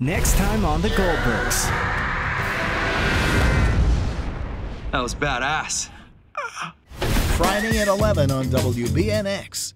Next time on The Goldbergs. That was badass. Friday at 11 on WBNX.